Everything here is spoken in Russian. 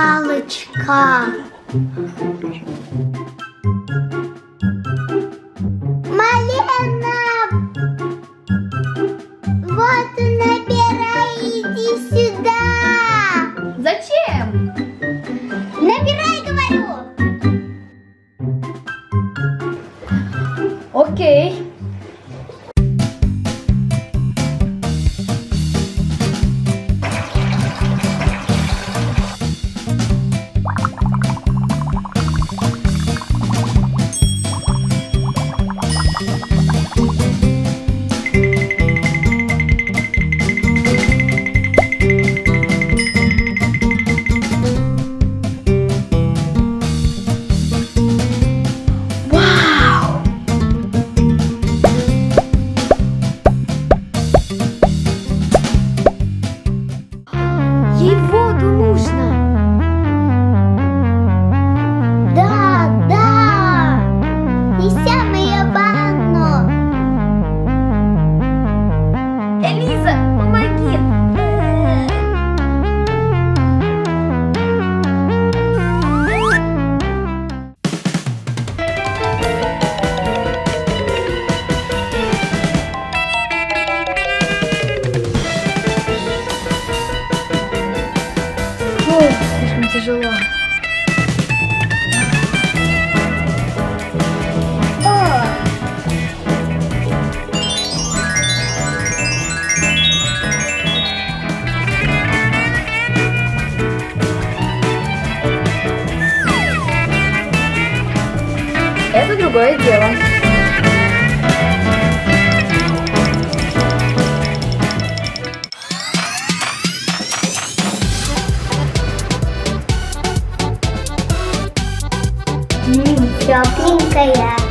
Русалочка. Okay. Ей воду нужно. тяжело. А! Это другое дело. shopping kaya